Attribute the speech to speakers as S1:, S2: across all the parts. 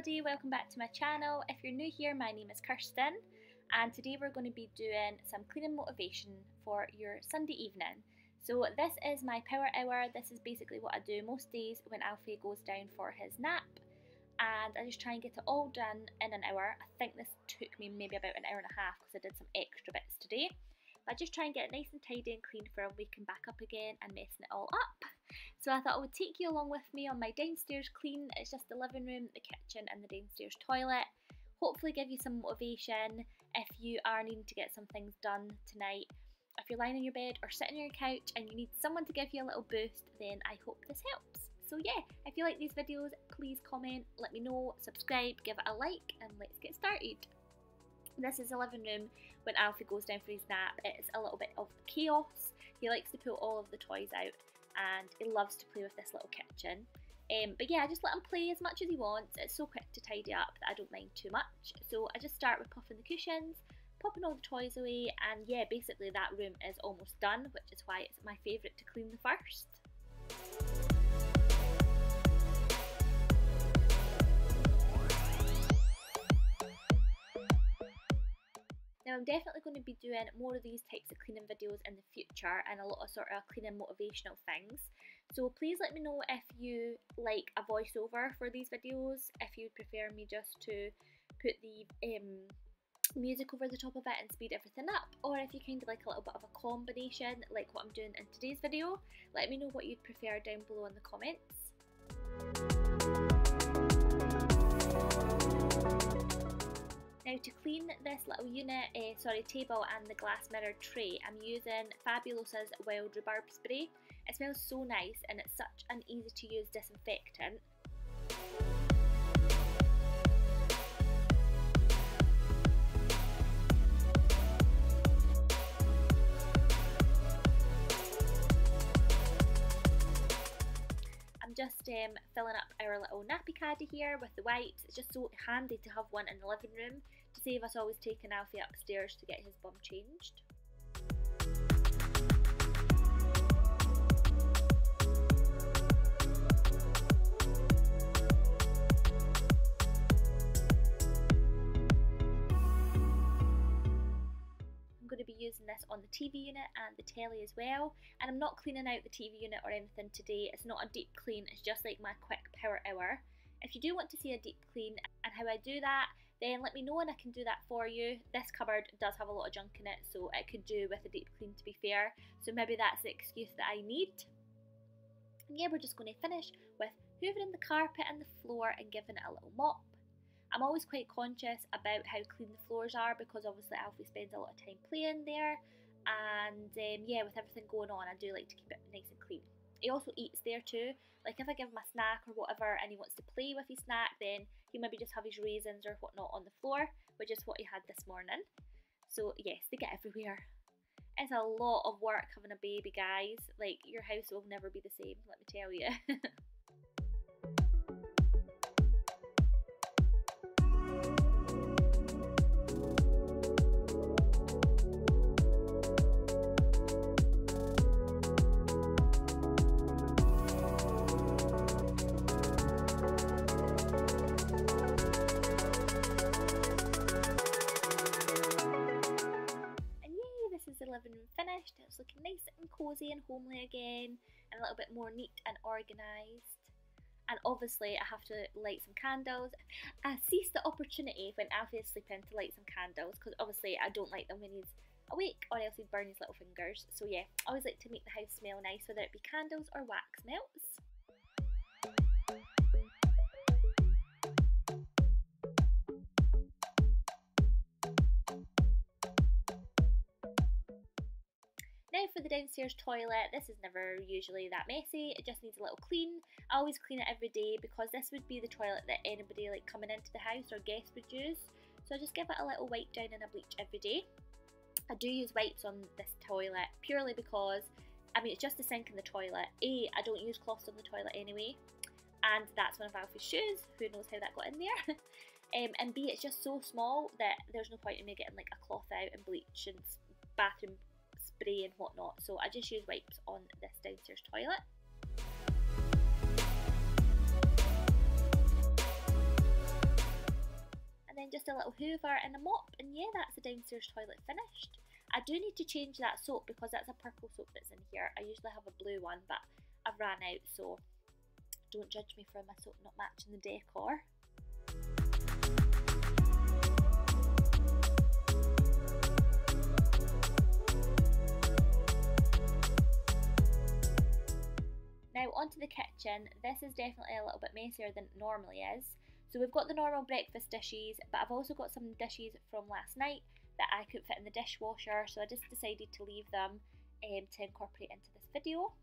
S1: everybody, welcome back to my channel. If you're new here, my name is Kirstin and today we're going to be doing some cleaning motivation for your Sunday evening. So this is my power hour, this is basically what I do most days when Alfie goes down for his nap and I just try and get it all done in an hour. I think this took me maybe about an hour and a half because I did some extra bits today. But I just try and get it nice and tidy and clean for waking back up again and messing it all up. So I thought I would take you along with me on my downstairs clean. It's just the living room, the kitchen and the downstairs toilet. Hopefully give you some motivation if you are needing to get some things done tonight. If you're lying on your bed or sitting on your couch and you need someone to give you a little boost, then I hope this helps. So yeah, if you like these videos, please comment, let me know, subscribe, give it a like, and let's get started. This is the living room when Alfie goes down for his nap. It's a little bit of chaos. He likes to pull all of the toys out and he loves to play with this little kitchen. Um, but yeah, I just let him play as much as he wants. It's so quick to tidy up that I don't mind too much. So I just start with puffing the cushions, popping all the toys away, and yeah, basically that room is almost done, which is why it's my favourite to clean the first. Now I'm definitely going to be doing more of these types of cleaning videos in the future and a lot of sort of cleaning motivational things. So please let me know if you like a voiceover for these videos, if you'd prefer me just to put the um, music over the top of it and speed everything up or if you kind of like a little bit of a combination like what I'm doing in today's video. Let me know what you'd prefer down below in the comments. Now to clean this little unit, uh, sorry table and the glass mirror tray, I'm using Fabulosa's Wild Rhubarb Spray. It smells so nice and it's such an easy to use disinfectant. Just um, filling up our little nappy caddy here with the wipes. It's just so handy to have one in the living room to save us always taking Alfie upstairs to get his bum changed. Using this on the TV unit and the telly as well. And I'm not cleaning out the TV unit or anything today. It's not a deep clean, it's just like my quick power hour. If you do want to see a deep clean and how I do that, then let me know and I can do that for you. This cupboard does have a lot of junk in it, so it could do with a deep clean to be fair. So maybe that's the excuse that I need. And yeah, we're just going to finish with hoovering the carpet and the floor and giving it a little mop. I'm always quite conscious about how clean the floors are because obviously Alfie spends a lot of time playing there and um, yeah with everything going on I do like to keep it nice and clean. He also eats there too, like if I give him a snack or whatever and he wants to play with his snack then he maybe just have his raisins or whatnot on the floor which is what he had this morning. So yes, they get everywhere. It's a lot of work having a baby guys, like your house will never be the same, let me tell you. looking nice and cosy and homely again and a little bit more neat and organised. And obviously I have to light some candles. I seize the opportunity when Alfie is sleeping to light some candles because obviously I don't like them when he's awake or else he'd burn his little fingers. So yeah, I always like to make the house smell nice whether it be candles or wax melts. Downstairs toilet, this is never usually that messy, it just needs a little clean. I always clean it every day because this would be the toilet that anybody like coming into the house or guests would use. So I just give it a little wipe down and a bleach every day. I do use wipes on this toilet purely because, I mean it's just a sink in the toilet. A, I don't use cloths on the toilet anyway, and that's one of Alfie's shoes, who knows how that got in there. um, and B, it's just so small that there's no point in me getting like a cloth out and bleach and bathroom spray and whatnot. So I just use wipes on this downstairs toilet. And then just a little hoover and a mop and yeah that's the downstairs toilet finished. I do need to change that soap because that's a purple soap that's in here. I usually have a blue one but I've ran out so don't judge me for my soap not matching the decor. Now onto the kitchen, this is definitely a little bit messier than it normally is. So we've got the normal breakfast dishes, but I've also got some dishes from last night that I couldn't fit in the dishwasher, so I just decided to leave them um, to incorporate into this video.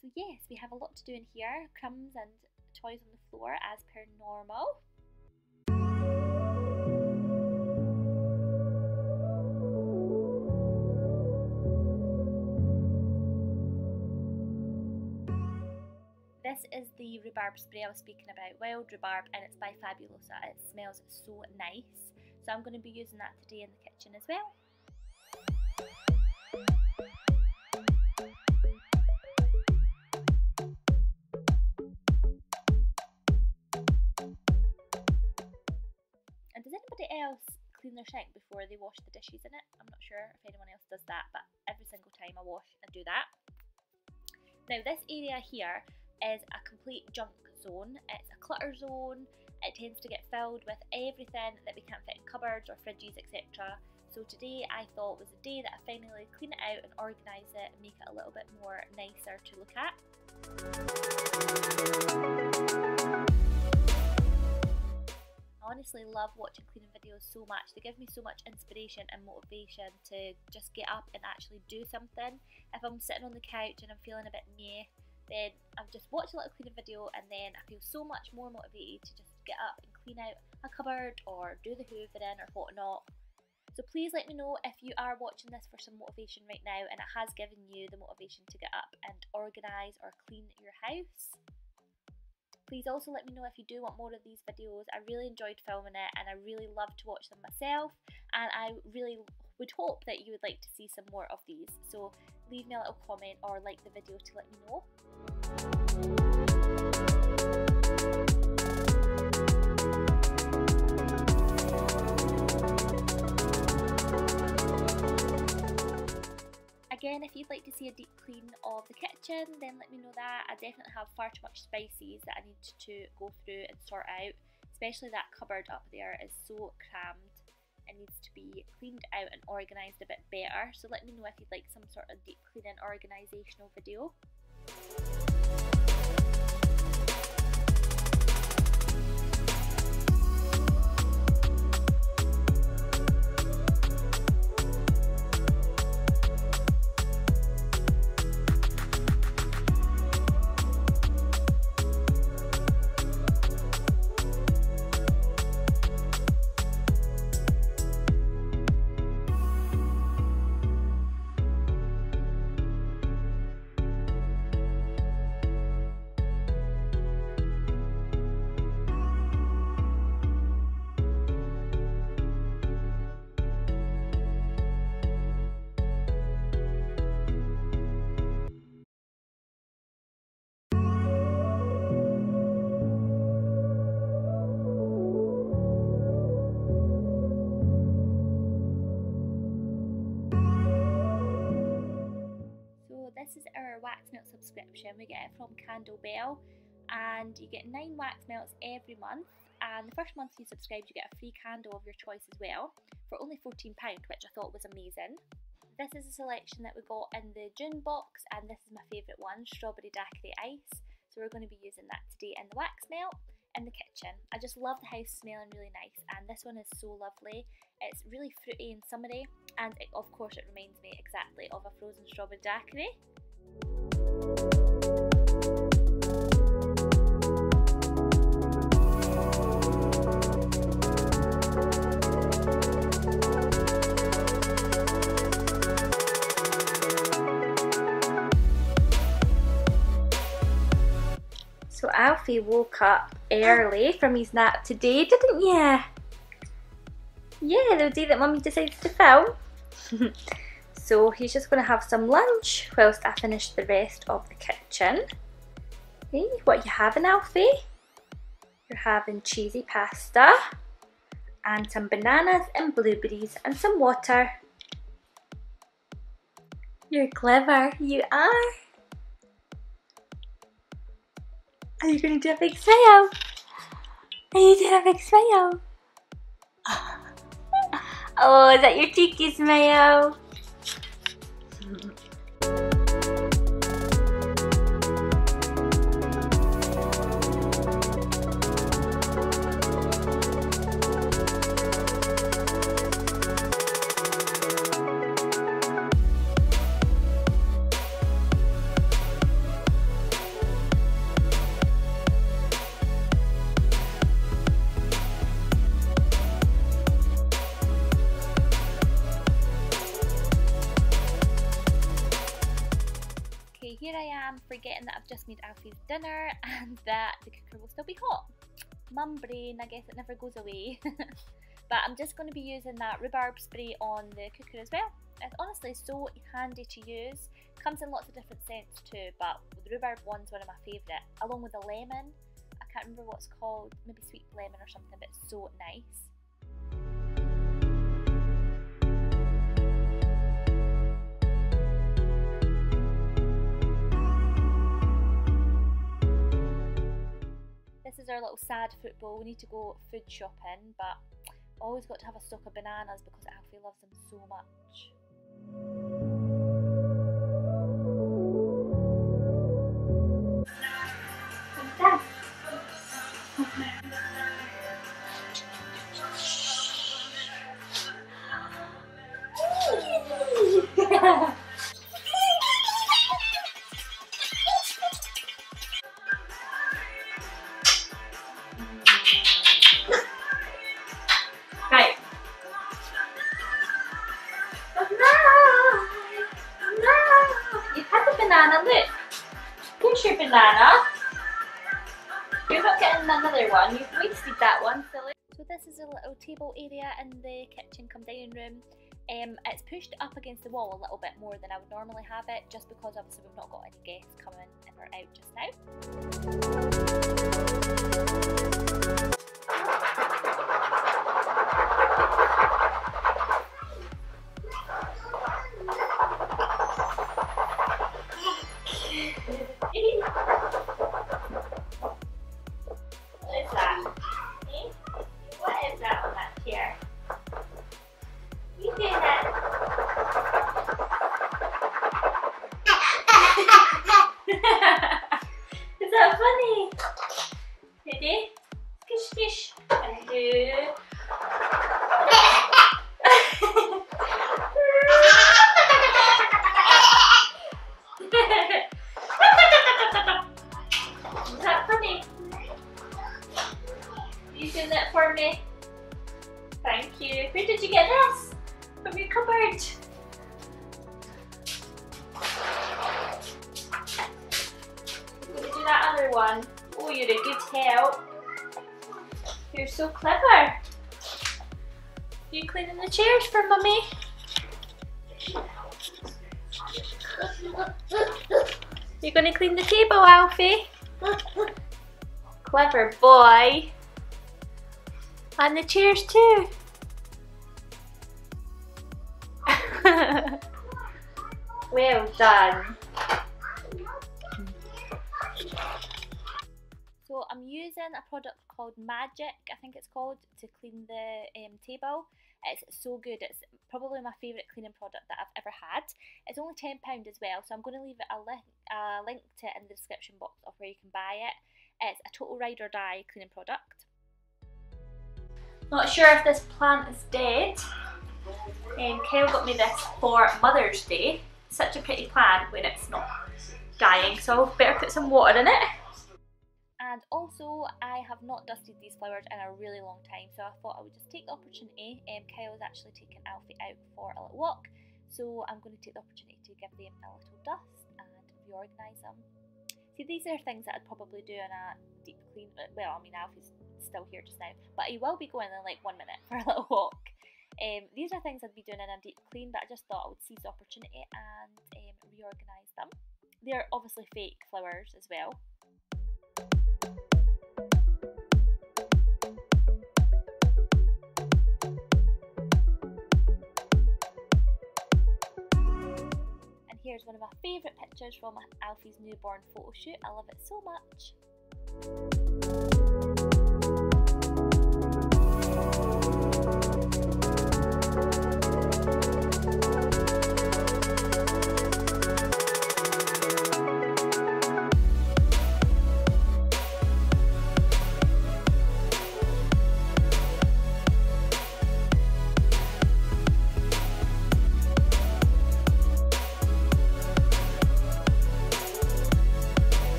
S1: So yes, we have a lot to do in here, crumbs and toys on the floor as per normal. This is the rhubarb spray I was speaking about, wild rhubarb, and it's by Fabulosa. It smells so nice. So I'm going to be using that today in the kitchen as well. And does anybody else clean their sink before they wash the dishes in it? I'm not sure if anyone else does that, but every single time I wash I do that. Now this area here is a complete junk zone. It's a clutter zone. It tends to get filled with everything that we can't fit in cupboards or fridges, etc. So today I thought was a day that I finally clean it out and organise it and make it a little bit more nicer to look at. I honestly love watching cleaning videos so much. They give me so much inspiration and motivation to just get up and actually do something. If I'm sitting on the couch and I'm feeling a bit meh, then I've just watched a little cleaning video and then I feel so much more motivated to just get up and clean out a cupboard or do the hoovering or whatnot. So please let me know if you are watching this for some motivation right now and it has given you the motivation to get up and organise or clean your house. Please also let me know if you do want more of these videos. I really enjoyed filming it and I really love to watch them myself and I really would hope that you would like to see some more of these. So leave me a little comment or like the video to let me know. Again, if you'd like to see a deep clean of the kitchen, then let me know that. I definitely have far too much spices that I need to go through and sort out, especially that cupboard up there is so crammed it needs to be cleaned out and organised a bit better. So let me know if you'd like some sort of deep cleaning organisational video. Wax melt subscription. We get it from Candle Bell and you get nine wax melts every month. And the first month you subscribe, you get a free candle of your choice as well for only £14, which I thought was amazing. This is a selection that we got in the June box, and this is my favourite one, Strawberry Daiquiri Ice. So we're going to be using that today in the wax melt in the kitchen. I just love the house smelling really nice and this one is so lovely. It's really fruity and summery and it, of course it reminds me exactly of a frozen strawberry daiquiri. So Alfie woke up early from his nap today, didn't you? Yeah, the day that Mummy decided to film. so he's just going to have some lunch whilst I finish the rest of the kitchen. Hey, what you having, Alfie? You're having cheesy pasta and some bananas and blueberries and some water. You're clever, you are. Are you going to do a big smile? Are you doing a big smile? Oh, is that your cheeky smile? Dinner and that the cooker will still be hot. Mum brain, I guess it never goes away. but I'm just going to be using that rhubarb spray on the cooker as well. It's honestly so handy to use. Comes in lots of different scents too, but the rhubarb one's one of my favourite, along with the lemon. I can't remember what it's called, maybe sweet lemon or something, but it's so nice. Is our little sad football. We need to go food shopping, but always got to have a stock of bananas because Alfie loves them so much. Silly. So this is a little table area in the kitchen come dining room. Um, it's pushed up against the wall a little bit more than I would normally have it, just because obviously we've not got any guests coming in or out just now. Oh, you're a good help. You're so clever. You cleaning the chairs for mummy? You're gonna clean the table, Alfie? Clever boy. And the chairs too. well done. I'm using a product called Magic, I think it's called, to clean the um, table. It's so good. It's probably my favourite cleaning product that I've ever had. It's only £10 as well, so I'm going to leave a, li a link to it in the description box of where you can buy it. It's a total ride or die cleaning product. Not sure if this plant is dead. Um, Kyle got me this for Mother's Day. Such a pretty plant when it's not dying, so better put some water in it. And also, I have not dusted these flowers in a really long time, so I thought I would just take the opportunity. Um, Kyle's actually taken Alfie out for a little walk, so I'm going to take the opportunity to give them a little dust and reorganise them. See, these are things that I'd probably do in a deep clean. Well, I mean, Alfie's still here just now, but he will be going in like one minute for a little walk. Um, these are things I'd be doing in a deep clean, but I just thought I would seize the opportunity and um, reorganise them. They're obviously fake flowers as well, Here's one of my favourite pictures from Alfie's newborn photo shoot. I love it so much.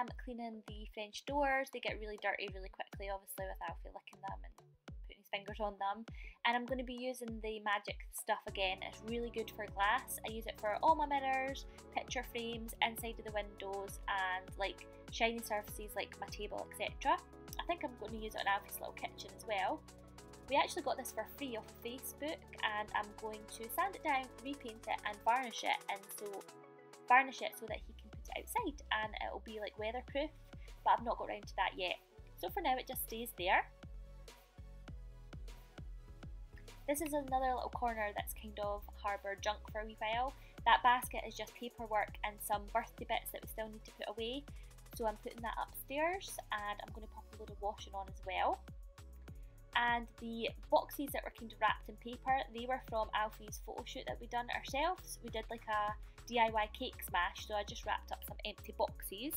S1: Am cleaning the French doors. They get really dirty really quickly, obviously, with Alfie licking them and putting his fingers on them. And I'm going to be using the magic stuff again. It's really good for glass. I use it for all my mirrors, picture frames, inside of the windows, and like shiny surfaces like my table, etc. I think I'm going to use it on Alfie's little kitchen as well. We actually got this for free off Facebook, and I'm going to sand it down, repaint it, and varnish it, and so varnish it so that he outside and it'll be like weatherproof but I've not got around to that yet. So for now it just stays there. This is another little corner that's kind of harboured junk for a wee while. That basket is just paperwork and some birthday bits that we still need to put away. So I'm putting that upstairs and I'm going to pop a of washing on as well. And the boxes that were kind of wrapped in paper, they were from Alfie's photo shoot that we done ourselves. We did like a DIY cake smash, so I just wrapped up some empty boxes.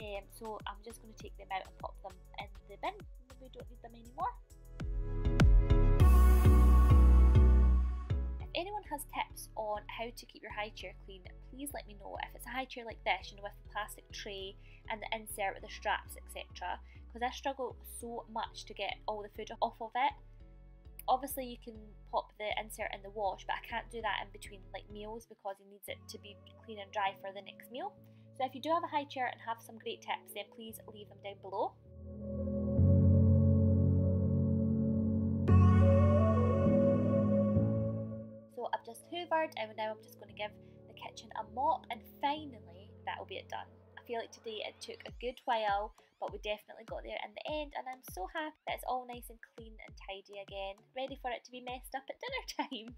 S1: Um, so I'm just going to take them out and pop them in the bin. We don't need them anymore. Anyone has tips on how to keep your high chair clean, please let me know. If it's a high chair like this, you know, with the plastic tray and the insert with the straps, etc. Because I struggle so much to get all the food off of it obviously you can pop the insert in the wash but I can't do that in between like meals because it needs it to be clean and dry for the next meal. So if you do have a high chair and have some great tips then please leave them down below. And now I'm just going to give the kitchen a mop and finally that will be it done I feel like today it took a good while, but we definitely got there in the end, and I'm so happy that it's all nice and clean and tidy again, ready for it to be messed up at dinner time.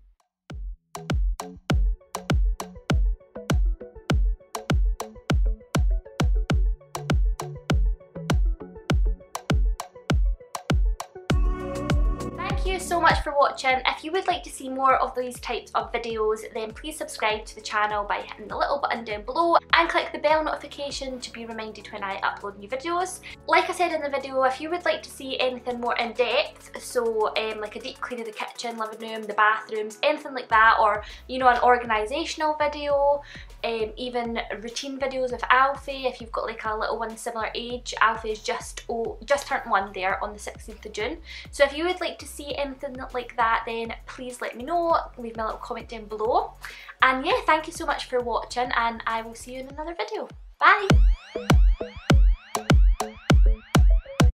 S1: So much for watching. If you would like to see more of these types of videos, then please subscribe to the channel by hitting the little button down below and click the bell notification to be reminded when I upload new videos. Like I said in the video, if you would like to see anything more in depth, so um, like a deep clean of the kitchen, living room, the bathrooms, anything like that, or you know, an organisational video, um, even routine videos with Alfie, if you've got like a little one similar age, Alfie is just, oh, just turned one there on the 16th of June. So if you would like to see anything like that then please let me know, leave me a little comment down below. And yeah, thank you so much for watching and I will see you in another video. Bye!